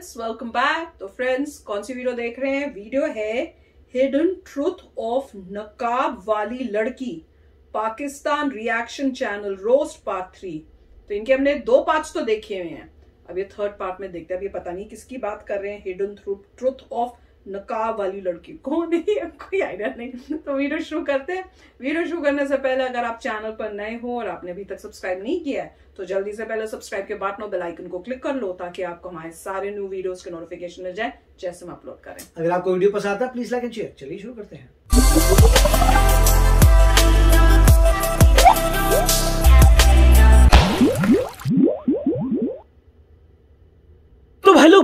Friends welcome back तो friends कौन सी वीडियो देख रहे हैं? वीडियो है हिडन ट्रूथ ऑफ़ नकाब वाली लड़की। Pakistan reaction channel roast part three तो इनके हमने दो पार्ट तो देखे हुए हैं। अब ये थर्ड पार्ट में देखते हैं। अब ये पता नहीं किसकी बात कर रहे हैं। हिडन ट्रूथ ऑफ़ नकाब वाली लड़की। कौन? है कोई आइडिया नहीं। तो वीडियो शुरू करते हैं। वीडियो शुरू करने से पहले अगर आप चैनल पर नए हो और आपने अभी तक सब्सक्राइब नहीं किया है तो जल्दी से पहले सब्सक्राइब के बाद नो बेल आइकन को क्लिक कर लो ताकि आपको हमारे सारे न्यू वीडियोस के नोटिफिकेशन मिल जाए जैसे हम अपलोड करें अगर आपको वीडियो पसंद आता है प्लीज़ लाइक एंड शेयर चलिए शुरू करते हैं।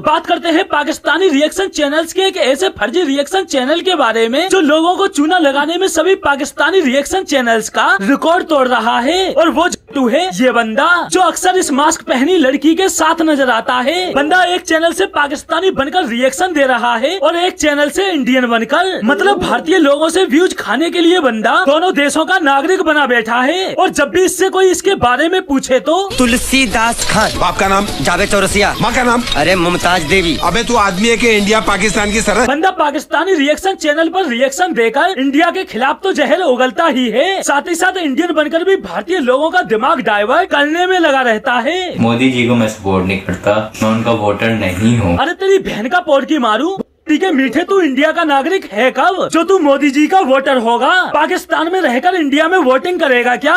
बात करते हैं पाकिस्तानी रिएक्शन चैनल्स के एक ऐसे फर्जी रिएक्शन चैनल के बारे में जो लोगों को चूना लगाने में सभी पाकिस्तानी रिएक्शन चैनल्स का रिकॉर्ड तोड़ रहा है। और वो जट्टू है ये बंदा जो अक्सर इस मास्क पहनी लड़की के साथ नज़र आता है। बंदा एक चैनल से पाकिस्तानी बनकर रिएक्शन दे रहा है और एक चैनल से इंडियन बनकर मतलब भारतीय लोगों से व्यूज़ खाने के लिए बंदा दोनों देशों का नागरिक बना बैठा है। और जब भी इससे कोई इसके बारे में पूछे तो तुलसीदास खान। बाप का नाम? जावेद चौरसिया। माँ का नाम? अरे मुमताज़ देवी। अबे तू आदमी है कि इंडिया पाकिस्तान की सरहद? बंदा पाकिस्तानी रिएक्शन चैनल पर रिएक्शन देकर इंडिया के खिलाफ तो जहर उगलता ही है। साथ ही साथ इंडियन बनकर भी भारतीय लोगों का दिमाग डाइवर्ट करने में लगा रहता है। मोदी जी को मैं सपोर्ट नहीं करता। मैं उनका वोटर नहीं हूँ। अरे तेरी बहन का पोट की मारू? ठीक है मीठे तू इंडिया का नागरिक है कब? जो तू मोदी जी का वोटर होगा। पाकिस्तान में रहकर इंडिया में वोटिंग करेगा क्या?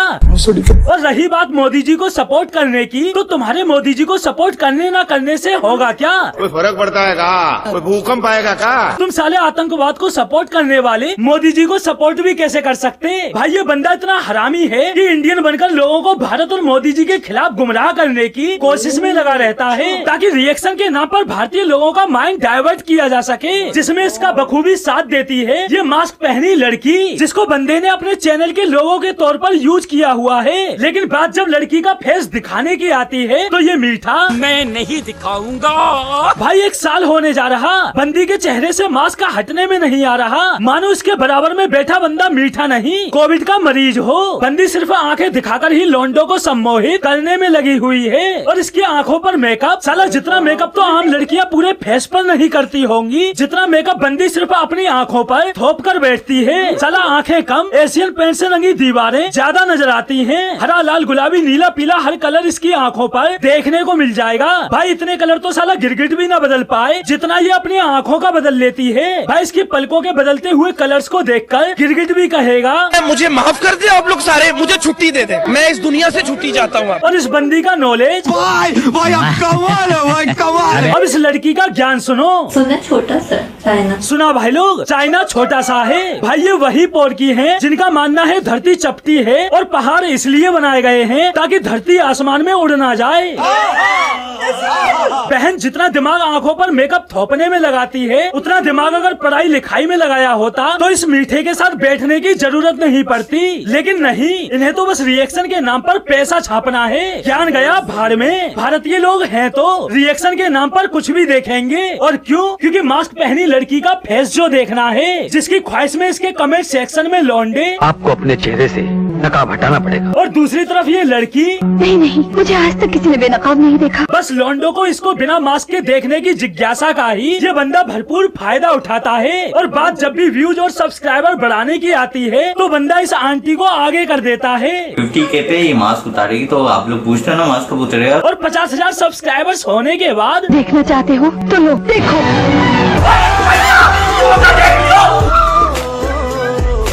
और रही बात मोदी जी को सपोर्ट करने की तो तुम्हारे मोदी जी को सपोर्ट करने ना करने से होगा क्या? कोई फ़र्क पड़ता है का? कोई भूकंप आएगा का? तुम साले आतंकवाद को सपोर्ट करने वाले मोदी जी को सपोर्ट भी कैसे कर सकते? भाई ये बंदा इतना हरामी है कि इंडियन बनकर लोगों को भारत और मोदी जी के खिलाफ गुमराह करने की कोशिश में लगा रहता है ताकि रिएक्शन के नाम पर भारतीय लोगों का माइंड डाइवर्ट किया जा सके। जिसमें इसका बखूबी साथ देती है ये मास्क पहनी लड़की जिसको बंदे ने अपने चैनल के लोगों के तौर पर यूज़ किया हुआ है। लेकिन बात जब लड़की का फेस दिखाने की आती है तो ये मीठा। मैं नहीं दिखाऊँगा। भाई एक साल होने जा रहा। बंदी के चेहरे से मास्क का हटने में नहीं आ रहा। मानो इसके बराबर में बैठा बंदा मीठा नहीं। कोविड का मरीज़ हो। बंदी सिर्फ़ आँखें दिखाकर ही लोंडो को सम्मोहित करने में लगी हुई है। और इसकी आँखों पर मेकअप साला जितना मेकअप तो आम लड़कियाँ पूरे फेस पर नहीं करती होंगी। जितना मेकअप बंदी सिर्फ़ अपनी आँखों पर थोप कर बैठती है। साला आँखें कम एशियन पेंट से रंगी दीवारें ज़्यादा नज़र आती हैं। हरा लाल गुलाबी नीला पीला हर कलर इसकी आँखों पर देखने को मिल जाएगा। भाई इतने कलर तो साला गिरगिट भी ना बदल पाए जितना ये अपनी आँखों का बदल लेती है। भाई इसकी पलकों के बदलते हुए कलर्स को देखकर गिरगिट भी कहेगा मुझे माफ़ कर दे आप लोग सारे मुझे छुट्टी दे दे। मैं इस दुनिया से छुट्टी जाता हूँ और इस बंदी का नॉलेज भाई भाई अब कमाल है भाई कमाल है। अब इस लड़की का ज्ञान सुनो। सुना छोटा चाइना। सुना भाई लोग, चाइना छोटा सा है। भाई ये वही पोरकी हैं जिनका मानना है धरती चपटी है और पहाड़ इसलिए बनाए गए हैं ताकि धरती आसमान में उड़ ना जाए। बहन जितना दिमाग आँखों पर मेकअप थोपने में लगाती है, उतना दिमाग अगर पढ़ाई लिखाई में लगाया होता तो इस मीठे के साथ बैठने की ज़रूरत नहीं पड़ती। लेकिन नहीं, इन्हें तो बस रिएक्शन के नाम पर पैसा छापना है। ज्ञान गया भाड़ में। भारतीय लोग हैं तो रिएक्शन के नाम पर कुछ भी देखेंगे। और क्यों? क्योंकि मास्क पहनी लड़की का फेस जो देखना है जिसकी ख्वाहिश में इसके कमेंट सेक्शन में लौंडे। आपको अपने चेहरे से नकाब हटाना पड़ेगा। और दूसरी तरफ़ ये लड़की नहीं नहीं मुझे आज तक किसी ने बेनकाब नहीं देखा। बस लॉन्डो को इसको बिना मास्क के देखने की जिज्ञासा का ही ये बंदा भरपूर फ़ायदा उठाता है। और बात जब भी व्यूज़ और सब्सक्राइबर बढ़ाने की आती है तो बंदा इस आंटी को आगे कर देता है। फिफ्टी के पे ये मास्क उतारेगी तो आप लोग पूछते ना मास्क कब उतरेगा? और पचास हज़ार सब्सक्राइबर्स होने के बाद देखना चाहते हो तो लोग देखो। 快！快点！我再见你。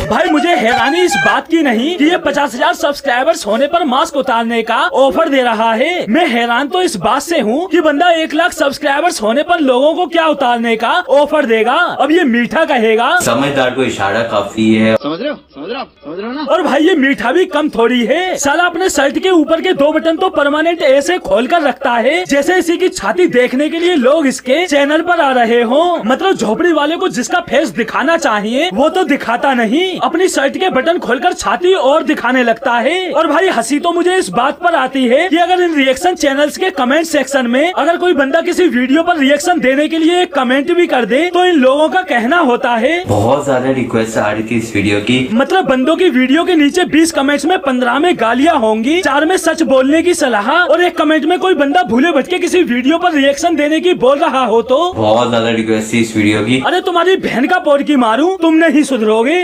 भाई मुझे हैरानी इस बात की नहीं कि ये पचास हज़ार सब्सक्राइबर्स होने पर मास्क उतारने का ऑफ़र दे रहा है। मैं हैरान तो इस बात से हूँ कि बंदा एक लाख सब्सक्राइबर्स होने पर लोगों को क्या उतारने का ऑफ़र देगा। अब ये मीठा कहेगा। समझदार को इशारा काफ़ी है। समझ रहे हो? समझ रहा समझ रहे हो ना? और भाई ये मीठा भी कम थोड़ी है। साला अपने शर्ट के ऊपर के दो बटन तो परमानेंट ऐसे खोल कर रखता है जैसे इसी की छाती देखने के लिए लोग इसके चैनल पर आ रहे हो। मतलब झोपड़ी वाले को जिसका फेस दिखाना चाहिए वो तो दिखाता नहीं। अपनी शर्ट के बटन खोलकर छाती और दिखाने लगता है। और भाई हँसी तो मुझे इस बात पर आती है कि अगर इन रिएक्शन चैनल्स के कमेंट सेक्शन में अगर कोई बंदा किसी वीडियो पर रिएक्शन देने के लिए एक कमेंट भी कर दे तो इन लोगों का कहना होता है। बहुत ज़्यादा रिक्वेस्ट आ रही थी इस वीडियो की। मतलब बंदों की वीडियो के नीचे 20 कमेंट्स में 15 में गालियाँ होंगी चार में सच बोलने की सलाह और एक कमेंट में कोई बंदा भूले भटके किसी वीडियो पर रिएक्शन देने की बोल रहा हो तो? बहुत ज़्यादा रिक्वेस्ट थी इस वीडियो की। अरे तुम्हारी बहन का पोर की मारू तुम नहीं सुधरोगे।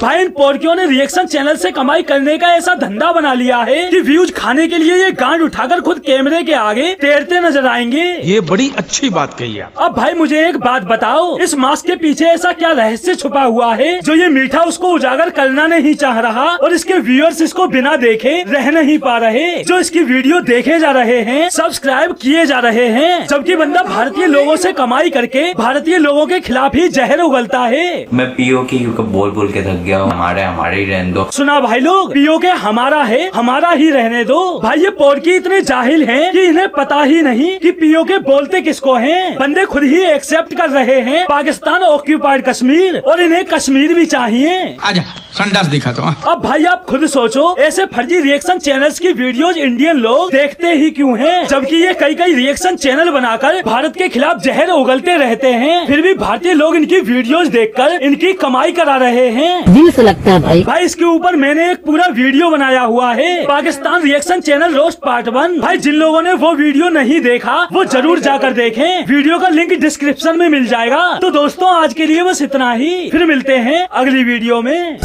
भाई इन पोरकियों ने रिएक्शन चैनल से कमाई करने का ऐसा धंधा बना लिया है कि व्यूज़ खाने के लिए ये गांड उठाकर खुद कैमरे के आगे तैरते नज़र आएँगे। ये बड़ी अच्छी बात कही है। अब भाई मुझे एक बात बताओ इस मास्क के पीछे ऐसा क्या रहस्य छुपा हुआ है जो ये मीठा उसको उजागर करना नहीं चाह रहा और इसके व्यूअर्स इसको बिना देखे रह नहीं पा रहे? जो इसकी वीडियो देखे जा रहे हैं सब्सक्राइब किए जा रहे हैं जबकि बंदा भारतीय लोगों से कमाई करके भारतीय लोगों के खिलाफ ही जहर उगलता है। मैं पीओ की बोल बोल के थक गया हमारे हमारे ही रहने दो। सुना भाई लोग पीओ के हमारा है हमारा ही रहने दो। भाई ये पोरकी इतने जाहिल हैं कि इन्हें पता ही नहीं कि पीओ के बोलते किसको हैं। बंदे खुद ही एक्सेप्ट कर रहे हैं पाकिस्तान ऑक्यूपाइड कश्मीर और इन्हें कश्मीर भी चाहिए। आजा। संडास दिखा तो अब भाई आप खुद सोचो ऐसे फर्जी रिएक्शन चैनल्स की वीडियोस इंडियन लोग देखते ही क्यों हैं? जबकि ये कई कई रिएक्शन चैनल बनाकर भारत के खिलाफ जहर उगलते रहते हैं। फिर भी भारतीय लोग इनकी वीडियोस देखकर इनकी कमाई करा रहे हैं। दिल से लगता है भाई। भाई इसके ऊपर मैंने एक पूरा वीडियो बनाया हुआ है। Pakistan reaction channel roast part one भाई जिन लोगों ने वो वीडियो नहीं देखा वो ज़रूर जाकर देखें। वीडियो का लिंक डिस्क्रिप्शन में मिल जाएगा। तो दोस्तों आज के लिए बस इतना ही। फिर मिलते हैं अगली वीडियो में।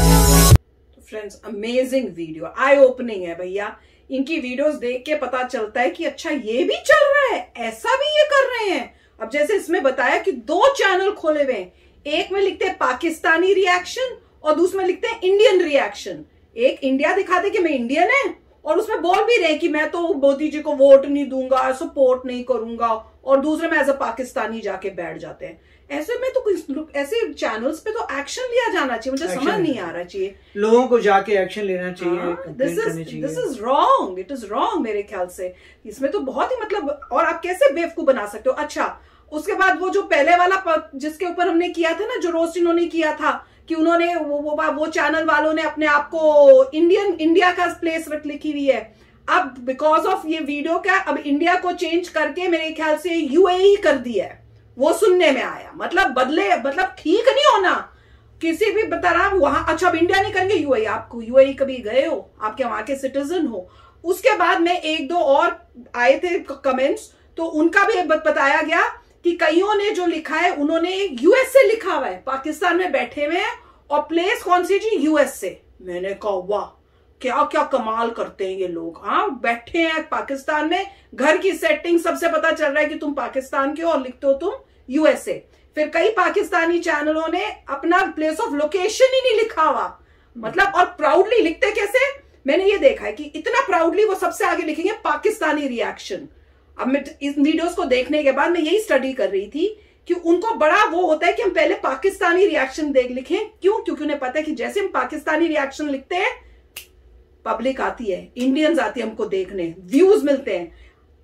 Friends amazing video eye opening है भैया। इनकी वीडियोस देख के पता चलता है कि अच्छा ये भी चल रहा है, ऐसा भी ये कर रहे हैं। अब जैसे इसमें बताया कि दो चैनल खोले हुए एक में लिखते हैं पाकिस्तानी रिएक्शन और दूसरे में लिखते हैं इंडियन रिएक्शन एक इंडिया दिखाते कि मैं इंडियन है और उसमें बोल भी रहे कि मैं तो मोदी जी को वोट नहीं दूँगा सपोर्ट नहीं करूँगा। और दूसरे में एज अ पाकिस्तानी जाके बैठ जाते हैं। ऐसे में तो कुछ ऐसे चैनल्स पे तो एक्शन लिया जाना चाहिए मुझे समझ नहीं आ रहा चाहिए। लोगों को जाके एक्शन लेना चाहिए this is this is wrong it is wrong मेरे ख्याल से। इसमें तो बहुत ही मतलब और आप कैसे बेवकूफ़ बना सकते हो? अच्छा उसके बाद वो जो पहले वाला जिसके ऊपर हमने किया था ना जो रोस्ट इन्होंने किया था कि उन्होंने वो वो, वो चैनल वालों ने अपने आप को इंडियन इंडिया का प्लेस रख लिखी हुई है। अब बिकॉज़ ऑफ़ ये वीडियो का, अब इंडिया को चेंज करके मेरे ख्याल से यूएई कर दिया है। वो सुनने में आया। मतलब बदले मतलब ठीक नहीं होना। किसी भी, बता रहा वहाँ अच्छा अब इंडिया नहीं करेंगे यूएई आपको यूएई कभी गए हो? आपके वहाँ के सिटीजन हो? उसके बाद में एक दो और आए थे कमेंट्स तो उनका भी बताया गया कि कईयों ने जो लिखा है, उन्होंने यूएसए लिखा हुआ है। पाकिस्तान में बैठे हुए हैं। और प्लेस कौन सी जी? यूएसए मैंने कहा, वाह क्या क्या कमाल करते हैं ये लोग हाँ? बैठे हैं पाकिस्तान में, घर की सेटिंग सबसे पता चल रहा है कि तुम पाकिस्तान के हो और लिखते हो तुम यूएसए फिर कई पाकिस्तानी चैनलों ने अपना प्लेस ऑफ़ लोकेशन ही नहीं लिखा हुआ। मतलब और प्राउडली लिखते कैसे? मैंने ये देखा है कि इतना प्राउडली वो सबसे आगे लिखेंगे पाकिस्तानी रिएक्शन अब मैं इस वीडियोस को देखने के बाद मैं यही स्टडी कर रही थी कि उनको बड़ा वो होता है कि हम पहले पाकिस्तानी रिएक्शन देख लिखें। क्यों? क्योंकि उन्हें पता है कि जैसे हम पाकिस्तानी रिएक्शन लिखते हैं पब्लिक आती है इंडियंस आती है हमको देखने व्यूज़ मिलते हैं।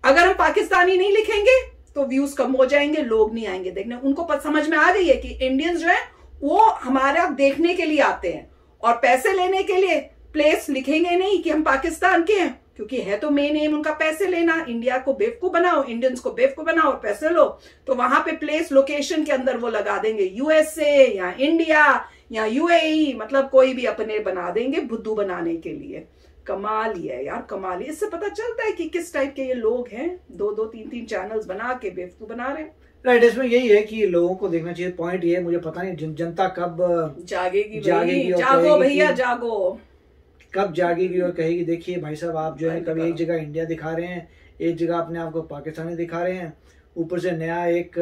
अगर हम पाकिस्तानी नहीं लिखेंगे तो व्यूज़ कम हो जाएँगे, लोग नहीं आएँगे देखने। उनको समझ में आ गई है कि इंडियंस जो है, वो हमारा देखने के लिए आते हैं। और पैसे लेने के लिए प्लेस लिखेंगे नहीं कि हम पाकिस्तान के हैं, क्योंकि है तो मेन एम उनका पैसे लेना। इंडिया को बेवकूफ़ बनाओ इंडियंस को बेवकूफ़ बनाओ और पैसे लो। तो वहाँ पे प्लेस लोकेशन के अंदर वो लगा देंगे। यूएसए या इंडिया या यूएई मतलब कोई भी अपने बना देंगे बुद्धू बनाने के लिए। कमाल ही है यार कमाल ही। इससे पता चलता है कि किस टाइप के ये लोग हैं। दो दो तीन तीन चैनल्स बना के बेवकूफ़ बना रहे हैं। राइट इसमें यही है कि लोगों को देखना चाहिए। पॉइंट ये है मुझे पता नहीं जन, जनता कब जागेगी जागेगी जागो भैया जागो। कब जागेगी और कहेगी देखिए भाई साहब आप जो है कभी एक जगह इंडिया दिखा रहे हैं एक जगह अपने आप को पाकिस्तानी दिखा रहे हैं। ऊपर से नया एक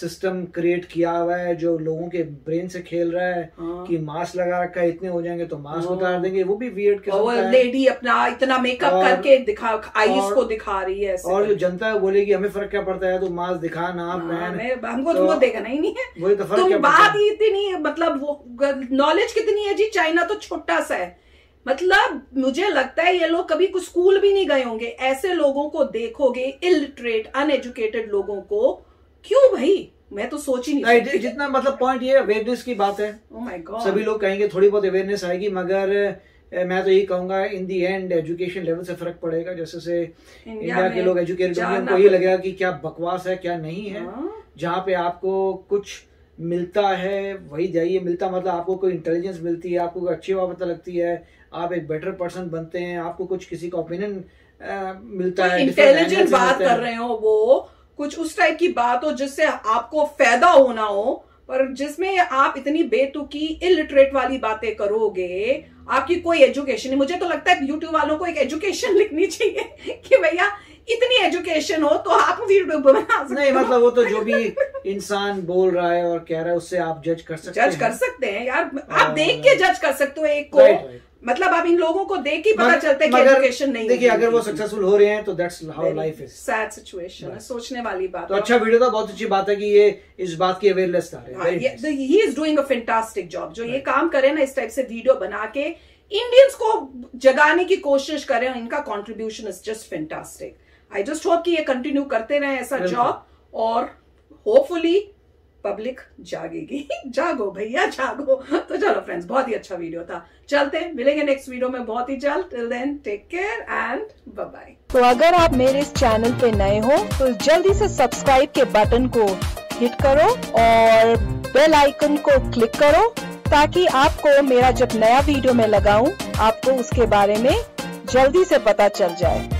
सिस्टम क्रिएट किया हुआ है जो लोगों के ब्रेन से खेल रहा है हाँ। कि मास्क लगा रखा है इतने हो जाएँगे तो मास्क हाँ। उतार देंगे। वो भी वियर्ड किस्म का लेडी अपना इतना मेकअप करके दिखा आईज को दिखा रही है और जो जनता है बोलेगी हमें फ़र्क क्या पड़ता है? तो मास्क दिखा ना हाँ, पहन हमको तो- तुमको देखना ही नहीं है। वही तो फ़र्क बात ही? इतनी मतलब वो नॉलेज कितनी है जी? चाइना तो छोटा सा है। मतलब मुझे लगता है ये लोग कभी कुछ स्कूल भी नहीं गए होंगे। ऐसे लोगों को देखोगे इलिटरेट अनएजुकेटेड लोगों को क्यों भाई? मैं तो सोच ही नहीं नहीं, सकती। जितना मतलब पॉइंट ये अवेयरनेस की बात है। Oh. सभी लोग कहेंगे थोड़ी बहुत अवेयरनेस आएगी मगर मैं तो यही कहूँगा in the end education level से फ़र्क पड़ेगा। जैसे से इंडिया के लोग एजुकेटेड होंगे उनको ये लगेगा कि क्या बकवास है क्या नहीं है। हाँ। जहाँ पे आपको कुछ मिलता है वही जाइए मिलता मतलब आपको कोई इंटेलिजेंस मिलती है आपको कोई अच्छी बात पता लगती है आप एक बेटर पर्सन बनते हैं आपको कुछ किसी का ओपिनियन मिलता है इंटेलिजेंट बात कर रहे हो वो कुछ उस टाइप की बात हो जिससे आपको फ़ायदा होना हो पर जिसमें आप इतनी बेतुकी इलिटरेट वाली बातें करोगे आपकी कोई एजुकेशन नहीं। मुझे तो लगता है यूट्यूब वालों को एक एजुकेशन लिखनी चाहिए कि भैया इतनी एजुकेशन हो तो आप वीडियो बना सकते नहीं मतलब वो तो जो भी इंसान बोल रहा है और कह रहा है उससे आप जज कर सकते जज हैं। कर सकते हैं यार। आप देख के जज कर सकते हो एक को. मतलब आप इन लोगों को देख ही पता चलता है कि एजुकेशन नहीं देखिए अगर वो सक्सेसफुल हो रहे हैं तो that's how life is sad situation है सोचने वाली बात तो अच्छा वीडियो था बहुत अच्छी बात है कि ये इस बात की अवेयरनेस था। He is doing a fantastic job जो ये काम करे ना इस टाइप से वीडियो बना के इंडियंस को जगाने की कोशिश करें इनका contribution is just fantastic I just hope कि ये कंटिन्यू करते रहे ऐसा जॉब और होपफुली पब्लिक जागेगी। जागो भैया जागो। तो चलो फ्रेंड्स बहुत ही अच्छा वीडियो था। चलते हैं, मिलेंगे नेक्स्ट वीडियो में बहुत ही जल्द। Till then take care and bye तो अगर आप मेरे इस चैनल पे नए हो तो जल्दी से सब्सक्राइब के बटन को हिट करो और बेल आइकन को क्लिक करो ताकि आपको मेरा जब नया वीडियो मैं लगाऊँ आपको उसके बारे में जल्दी से पता चल जाए।